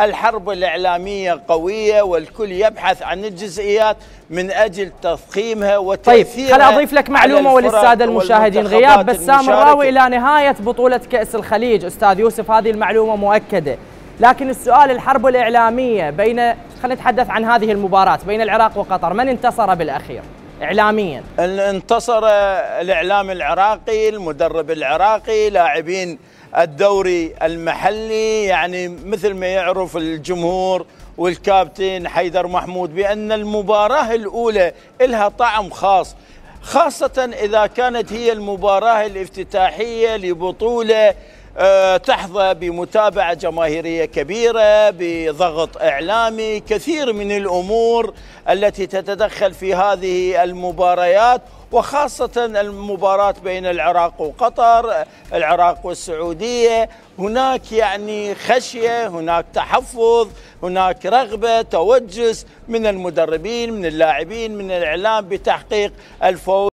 الحرب الإعلامية قوية والكل يبحث عن الجزئيات من أجل تضخيمها وتأثيرها طيب خل أضيف لك معلومة وللسادة المشاهدين غياب بسام الراوي إلى نهاية بطولة كأس الخليج. أستاذ يوسف هذه المعلومة مؤكدة. لكن السؤال الحرب الإعلامية بين خلينا نتحدث عن هذه المباراة بين العراق وقطر من انتصر بالأخير؟ إعلاميا. انتصر الإعلام العراقي المدرب العراقي لاعبين الدوري المحلي يعني مثل ما يعرف الجمهور والكابتن حيدر محمود بأن المباراة الأولى لها طعم خاص خاصة إذا كانت هي المباراة الافتتاحية لبطولة آه، تحظى بمتابعة جماهيرية كبيرة بضغط إعلامي كثير من الأمور التي تتدخل في هذه المباريات وخاصة المباراة بين العراق وقطر العراق والسعودية. هناك يعني خشية هناك تحفظ هناك رغبة توجس من المدربين من اللاعبين من الإعلام بتحقيق الفوز.